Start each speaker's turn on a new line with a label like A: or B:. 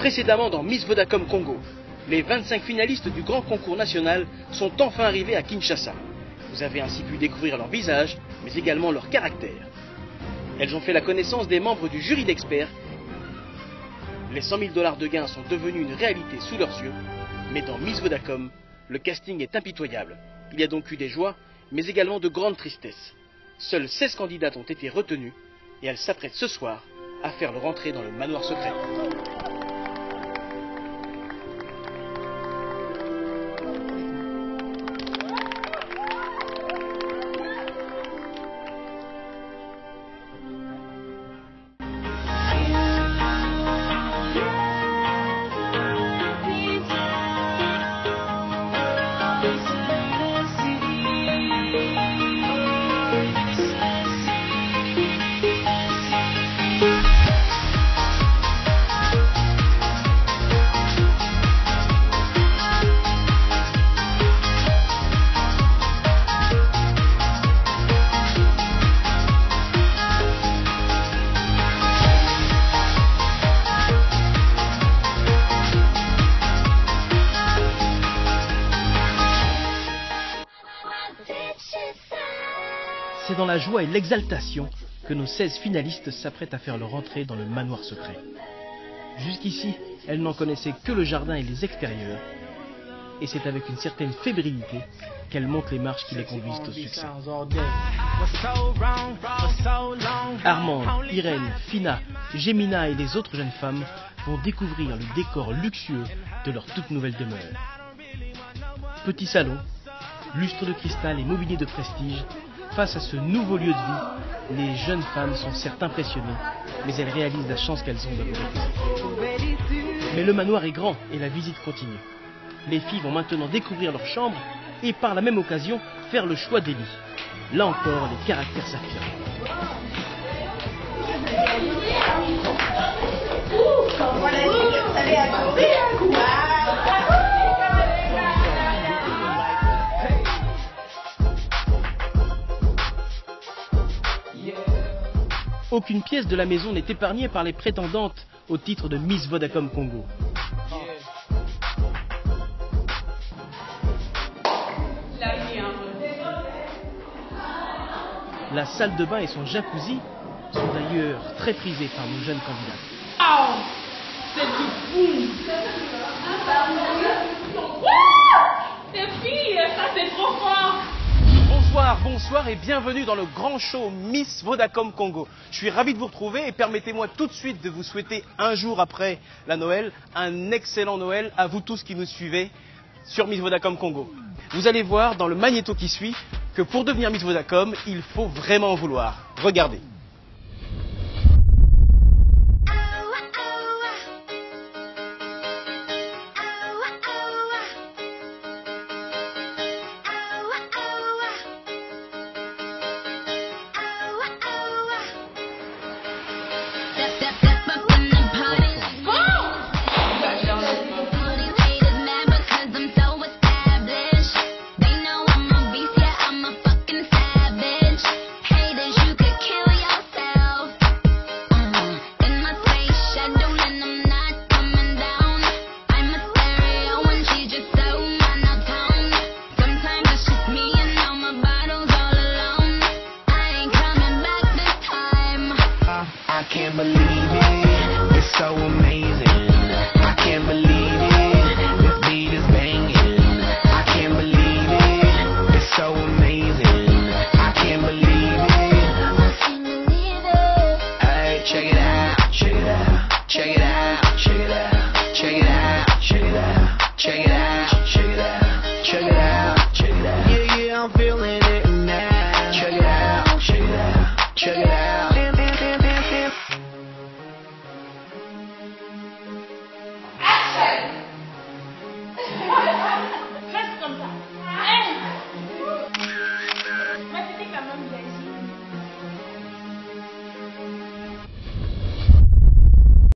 A: Précédemment dans Miss Vodacom Congo, les 25 finalistes du grand concours national sont enfin arrivés à Kinshasa. Vous avez ainsi pu découvrir leur visage, mais également leur caractère. Elles ont fait la connaissance des membres du jury d'experts. Les 100 000 dollars de gains sont devenus une réalité sous leurs yeux, mais dans Miss Vodacom, le casting est impitoyable. Il y a donc eu des joies, mais également de grandes tristesses. Seules 16 candidates ont été retenues et elles s'apprêtent ce soir à faire leur entrée dans le manoir secret. C'est dans la joie et l'exaltation que nos 16 finalistes s'apprêtent à faire leur entrée dans le manoir secret. Jusqu'ici, elles n'en connaissaient que le jardin et les extérieurs, et c'est avec une certaine fébrilité qu'elles montent les marches qui les conduisent au succès. Armande, Irène, Fina, Gemina et les autres jeunes femmes vont découvrir le décor luxueux de leur toute nouvelle demeure. Petit salon, lustre de cristal et mobilier de prestige, face à ce nouveau lieu de vie, les jeunes femmes sont certes impressionnées, mais elles réalisent la chance qu'elles ont d'avoir. Mais le manoir est grand et la visite continue. Les filles vont maintenant découvrir leur chambre et par la même occasion faire le choix des lits. Là encore, les caractères s'affirment. Aucune pièce de la maison n'est épargnée par les prétendantes au titre de Miss Vodacom Congo. La salle de bain et son jacuzzi sont d'ailleurs très prisés par nos jeunes candidats
B: c'est du fou. Ces filles, ça c'est trop fort.
A: Bonsoir, bonsoir et bienvenue dans le grand show Miss Vodacom Congo. Je suis ravi de vous retrouver et permettez-moi tout de suite de vous souhaiter un jour après la Noël, un excellent Noël à vous tous qui nous suivez sur Miss Vodacom Congo. Vous allez voir dans le magnéto qui suit que pour devenir Miss Vodacom, il faut vraiment vouloir. Regardez.
C: that, that. Cheyenne.